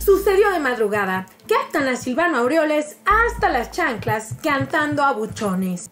Sucedió de madrugada. Captan a Silvano Aureoles hasta las chanclas cantando a buchones.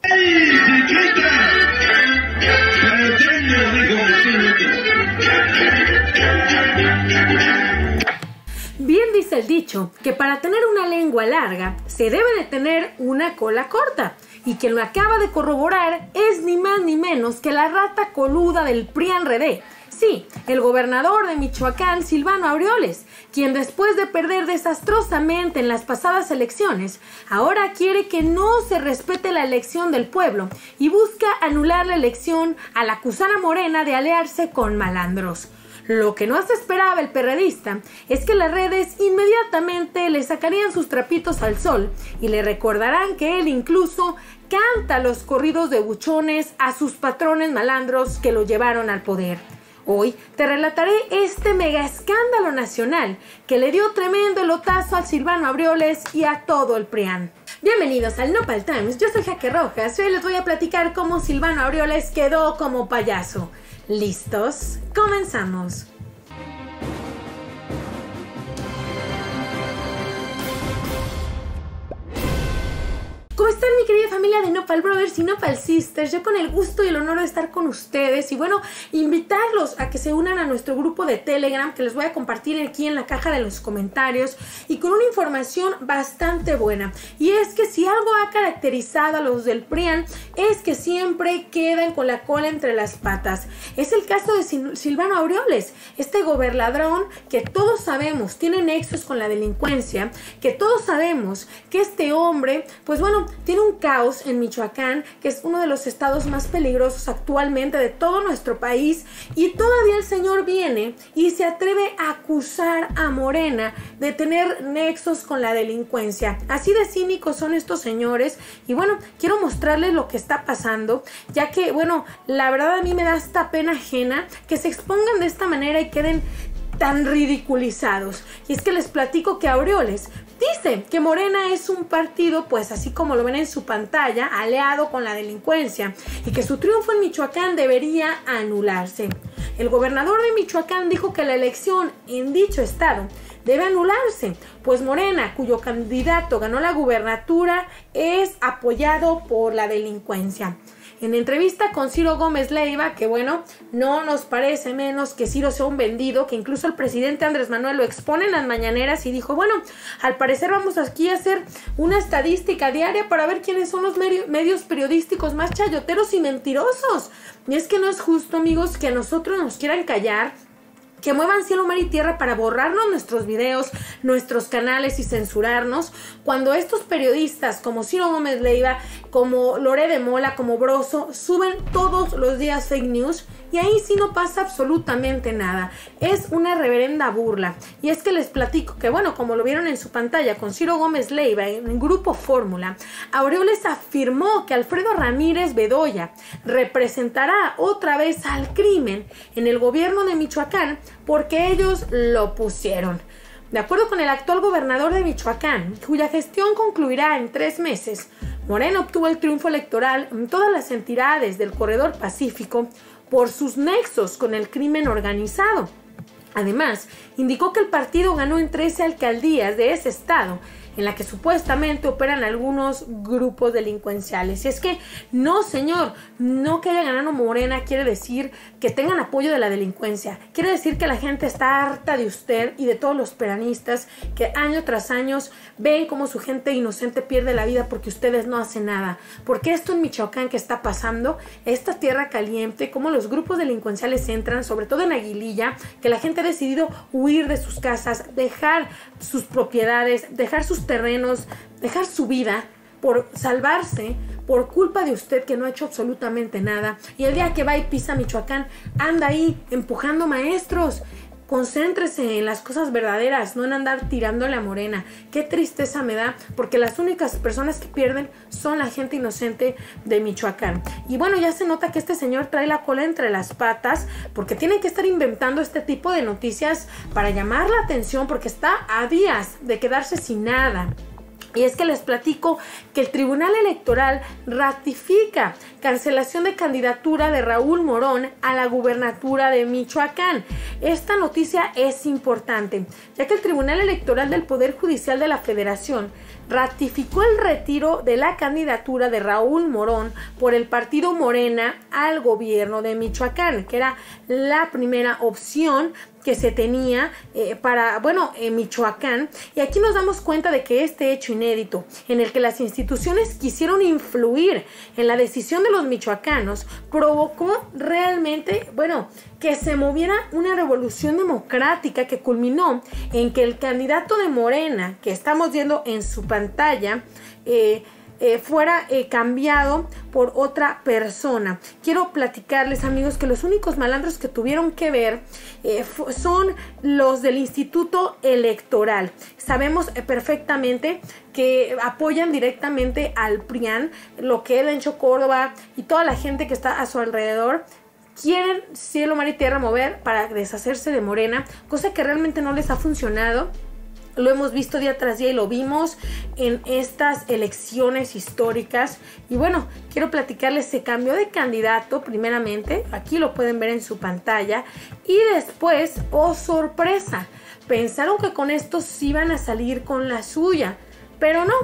Bien dice el dicho que para tener una lengua larga se debe de tener una cola corta. Y quien lo acaba de corroborar es ni más ni menos que la rata coluda del PRIAN Redé. Sí, el gobernador de Michoacán, Silvano Aureoles, quien después de perder desastrosamente en las pasadas elecciones, ahora quiere que no se respete la elección del pueblo y busca anular la elección al acusar a Morena de aliarse con malandros. Lo que no se esperaba el perredista es que las redes inmediatamente le sacarían sus trapitos al sol y le recordarán que él incluso canta los corridos de buchones a sus patrones malandros que lo llevaron al poder. Hoy te relataré este mega escándalo nacional que le dio tremendo elotazo al Silvano Abrioles y a todo el PRIAN. Bienvenidos al Nopal Times, yo soy Jaque Rojas y hoy les voy a platicar cómo Silvano Abrioles quedó como payaso. ¿Listos? Comenzamos. ¿Cómo están mi querida familia de Nopal Brothers y Nopal Sisters? Yo con el gusto y el honor de estar con ustedes y bueno, invitarlos a que se unan a nuestro grupo de Telegram que les voy a compartir aquí en la caja de los comentarios y con una información bastante buena. Y es que si algo ha caracterizado a los del PRIAN es que siempre quedan con la cola entre las patas. Es el caso de Silvano Aureoles, este gobernadrón que todos sabemos tiene nexos con la delincuencia, que todos sabemos que este hombre, pues bueno, tiene un caos en Michoacán, que es uno de los estados más peligrosos actualmente de todo nuestro país, y todavía el señor viene y se atreve a acusar a Morena de tener nexos con la delincuencia. Así de cínicos son estos señores, y bueno, quiero mostrarles lo que está pasando, ya que, bueno, la verdad a mí me da esta pena ajena que se expongan de esta manera y queden tan ridiculizados. Y es que les platico que Aureoles dice que Morena es un partido, pues así como lo ven en su pantalla, aliado con la delincuencia y que su triunfo en Michoacán debería anularse. El gobernador de Michoacán dijo que la elección en dicho estado debe anularse, pues Morena, cuyo candidato ganó la gubernatura, es apoyado por la delincuencia. En entrevista con Ciro Gómez Leiva, que bueno, no nos parece menos que Ciro sea un vendido, que incluso el presidente Andrés Manuel lo expone en las mañaneras y dijo, bueno, al parecer vamos aquí a hacer una estadística diaria para ver quiénes son los medios periodísticos más chayoteros y mentirosos. Y es que no es justo, amigos, que a nosotros nos quieran callar que muevan cielo, mar y tierra para borrarnos nuestros videos, nuestros canales y censurarnos, cuando estos periodistas como Ciro Gómez Leiva, como Lore de Mola, como Broso, suben todos los días fake news y ahí sí no pasa absolutamente nada. Es una reverenda burla. Y es que les platico que, bueno, como lo vieron en su pantalla con Ciro Gómez Leiva en el grupo Fórmula, Aureoles afirmó que Alfredo Ramírez Bedoya representará otra vez al crimen en el gobierno de Michoacán porque ellos lo pusieron. De acuerdo con el actual gobernador de Michoacán, cuya gestión concluirá en tres meses, Moreno obtuvo el triunfo electoral en todas las entidades del Corredor Pacífico por sus nexos con el crimen organizado. Además, indicó que el partido ganó en 13 alcaldías de ese estado en la que supuestamente operan algunos grupos delincuenciales. Y es que no, señor, no que haya ganado Morena quiere decir que tengan apoyo de la delincuencia. Quiere decir que la gente está harta de usted y de todos los peranistas que año tras año ven cómo su gente inocente pierde la vida porque ustedes no hacen nada. Porque esto en Michoacán que está pasando, esta tierra caliente, cómo los grupos delincuenciales entran, sobre todo en Aguililla, que la gente ha decidido huir de sus casas, dejar sus propiedades, dejar sus terrenos, dejar su vida por salvarse por culpa de usted que no ha hecho absolutamente nada. Y el día que va y pisa Michoacán, anda ahí empujando maestros. Concéntrese en las cosas verdaderas, no en andar tirándole a Morena. Qué tristeza me da, porque las únicas personas que pierden son la gente inocente de Michoacán. Y bueno, ya se nota que este señor trae la cola entre las patas, porque tiene que estar inventando este tipo de noticias para llamar la atención, porque está a días de quedarse sin nada. Y es que les platico que el Tribunal Electoral ratifica cancelación de candidatura de Raúl Morón a la gubernatura de Michoacán. Esta noticia es importante, ya que el Tribunal Electoral del Poder Judicial de la Federación ratificó el retiro de la candidatura de Raúl Morón por el partido Morena al gobierno de Michoacán, que era la primera opción que se tenía eh, para, bueno, en Michoacán. Y aquí nos damos cuenta de que este hecho inédito, en el que las instituciones quisieron influir en la decisión de los michoacanos, provocó realmente, bueno, que se moviera una revolución democrática que culminó en que el candidato de Morena, que estamos viendo en su pantalla, eh, eh, fuera eh, cambiado por otra persona. Quiero platicarles amigos que los únicos malandros que tuvieron que ver eh, son los del Instituto Electoral. Sabemos perfectamente que apoyan directamente al PRIAN, lo que él hecho Córdoba y toda la gente que está a su alrededor quieren cielo, mar y tierra mover para deshacerse de Morena, cosa que realmente no les ha funcionado lo hemos visto día tras día y lo vimos en estas elecciones históricas. Y bueno, quiero platicarles, se cambió de candidato primeramente, aquí lo pueden ver en su pantalla, y después, oh sorpresa, pensaron que con esto sí iban a salir con la suya, pero no,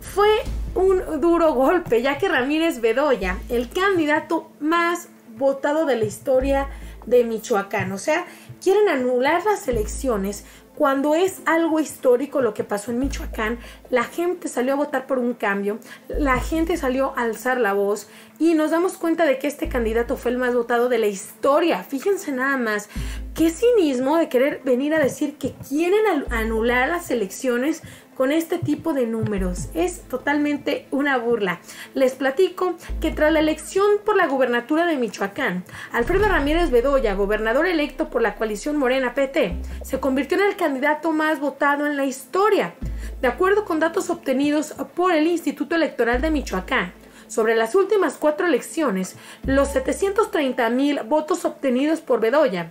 fue un duro golpe, ya que Ramírez Bedoya, el candidato más votado de la historia de Michoacán, o sea, quieren anular las elecciones cuando es algo histórico lo que pasó en Michoacán, la gente salió a votar por un cambio, la gente salió a alzar la voz y nos damos cuenta de que este candidato fue el más votado de la historia. Fíjense nada más, qué cinismo de querer venir a decir que quieren anular las elecciones con este tipo de números. Es totalmente una burla. Les platico que tras la elección por la gubernatura de Michoacán, Alfredo Ramírez Bedoya, gobernador electo por la coalición Morena PT, se convirtió en el candidato más votado en la historia. De acuerdo con datos obtenidos por el Instituto Electoral de Michoacán, sobre las últimas cuatro elecciones, los 730 mil votos obtenidos por Bedoya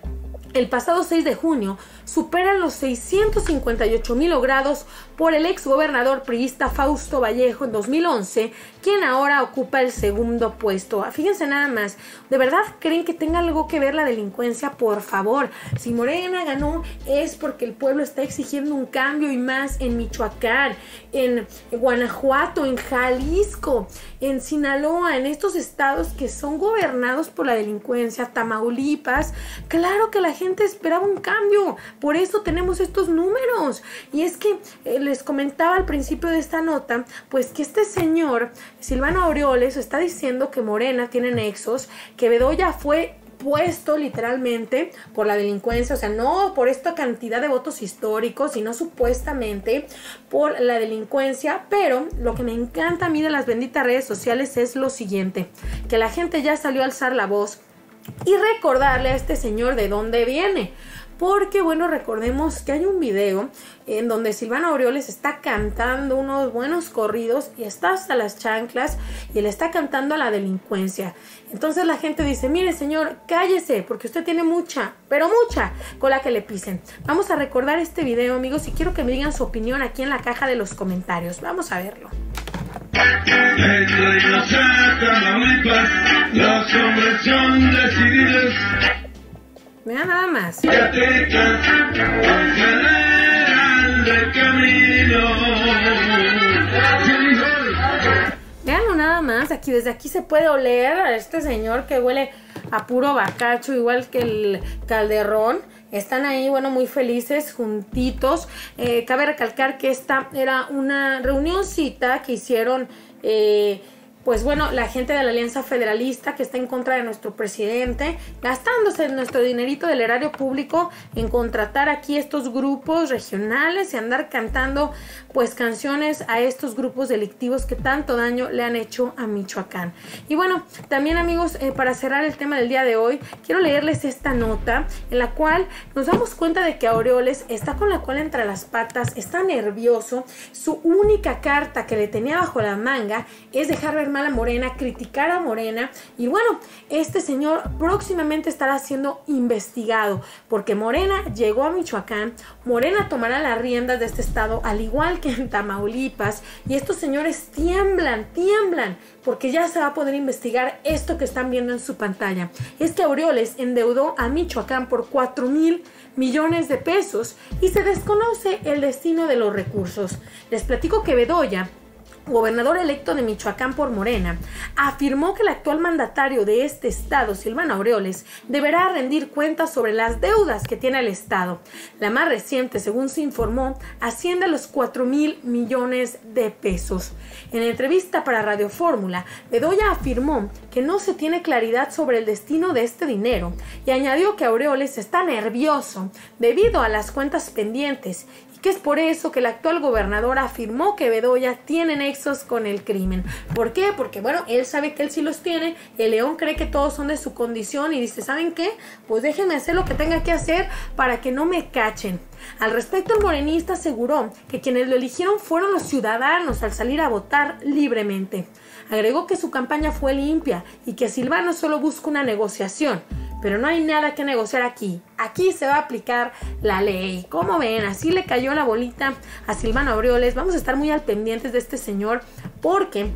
el pasado 6 de junio superan los 658 mil logrados por el ex gobernador priista Fausto Vallejo en 2011, quien ahora ocupa el segundo puesto. Fíjense nada más, ¿de verdad creen que tenga algo que ver la delincuencia? Por favor, si Morena ganó es porque el pueblo está exigiendo un cambio y más en Michoacán, en Guanajuato, en Jalisco, en Sinaloa, en estos estados que son gobernados por la delincuencia, Tamaulipas. Claro que la gente esperaba un cambio, por eso tenemos estos números. Y es que eh, les comentaba al principio de esta nota, pues que este señor, Silvano Aureoles, está diciendo que Morena tiene nexos, que Bedoya fue puesto literalmente por la delincuencia, o sea, no por esta cantidad de votos históricos, sino supuestamente por la delincuencia, pero lo que me encanta a mí de las benditas redes sociales es lo siguiente, que la gente ya salió a alzar la voz y recordarle a este señor de dónde viene. Porque, bueno, recordemos que hay un video en donde Silvano Aureoles está cantando unos buenos corridos y está hasta las chanclas y le está cantando a la delincuencia. Entonces la gente dice, mire señor, cállese porque usted tiene mucha, pero mucha cola que le pisen. Vamos a recordar este video amigos y quiero que me digan su opinión aquí en la caja de los comentarios. Vamos a verlo. Los hombres son decididos Mira nada más. Veanlo nada más, aquí desde aquí se puede oler a este señor que huele a puro bacacho, igual que el calderón. Están ahí, bueno, muy felices, juntitos. Eh, cabe recalcar que esta era una reunioncita que hicieron eh, pues bueno, la gente de la Alianza Federalista que está en contra de nuestro presidente, gastándose nuestro dinerito del erario público en contratar aquí estos grupos regionales y andar cantando pues canciones a estos grupos delictivos que tanto daño le han hecho a Michoacán. Y bueno, también amigos, eh, para cerrar el tema del día de hoy, quiero leerles esta nota en la cual nos damos cuenta de que Aureoles está con la cola entre las patas, está nervioso, su única carta que le tenía bajo la manga es dejar ver a Morena, criticar a Morena. Y bueno, este señor próximamente estará siendo investigado porque Morena llegó a Michoacán, Morena tomará las riendas de este estado, al igual que en Tamaulipas. Y estos señores tiemblan, tiemblan, porque ya se va a poder investigar esto que están viendo en su pantalla. Es que Aureoles endeudó a Michoacán por 4 mil millones de pesos y se desconoce el destino de los recursos. Les platico que Bedoya gobernador electo de Michoacán por Morena, afirmó que el actual mandatario de este estado, Silvano Aureoles, deberá rendir cuentas sobre las deudas que tiene el estado. La más reciente, según se informó, asciende a los 4 mil millones de pesos. En entrevista para Radio Fórmula, Bedoya afirmó que no se tiene claridad sobre el destino de este dinero y añadió que Aureoles está nervioso debido a las cuentas pendientes que es por eso que el actual gobernador afirmó que Bedoya tiene nexos con el crimen. ¿Por qué? Porque bueno, él sabe que él sí los tiene, el león cree que todos son de su condición y dice, ¿saben qué? Pues déjenme hacer lo que tenga que hacer para que no me cachen. Al respecto, el morenista aseguró que quienes lo eligieron fueron los ciudadanos al salir a votar libremente. Agregó que su campaña fue limpia y que Silvano solo busca una negociación pero no hay nada que negociar aquí. Aquí se va a aplicar la ley. Como ven, así le cayó la bolita a Silvano Aureoles. Vamos a estar muy al pendientes de este señor porque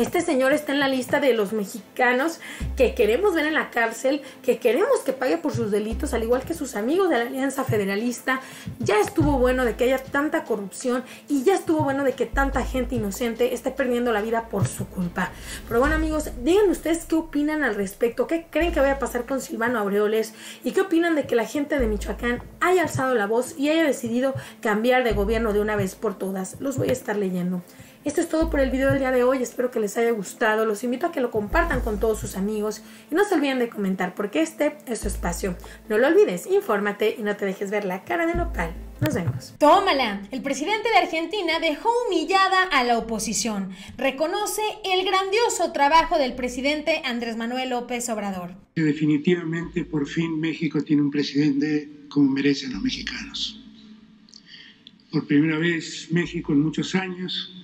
este señor está en la lista de los mexicanos que queremos ver en la cárcel, que queremos que pague por sus delitos, al igual que sus amigos de la Alianza Federalista. Ya estuvo bueno de que haya tanta corrupción y ya estuvo bueno de que tanta gente inocente esté perdiendo la vida por su culpa. Pero bueno amigos, díganme ustedes qué opinan al respecto, qué creen que vaya a pasar con Silvano Aureoles y qué opinan de que la gente de Michoacán haya alzado la voz y haya decidido cambiar de gobierno de una vez por todas. Los voy a estar leyendo. Esto es todo por el video del día de hoy, espero que les haya gustado, los invito a que lo compartan con todos sus amigos y no se olviden de comentar porque este es su espacio. No lo olvides, infórmate y no te dejes ver la cara de nopal. Nos vemos. Tómala. El presidente de Argentina dejó humillada a la oposición. Reconoce el grandioso trabajo del presidente Andrés Manuel López Obrador. Definitivamente, por fin México tiene un presidente como merecen los mexicanos. Por primera vez México en muchos años